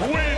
Win.